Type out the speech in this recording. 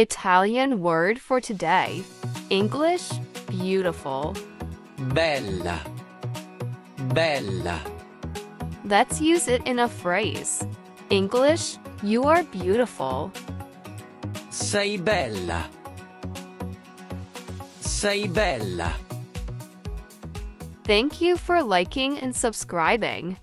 Italian word for today. English, beautiful. Bella. Bella. Let's use it in a phrase. English, you are beautiful. Sei bella. Sei bella. Thank you for liking and subscribing.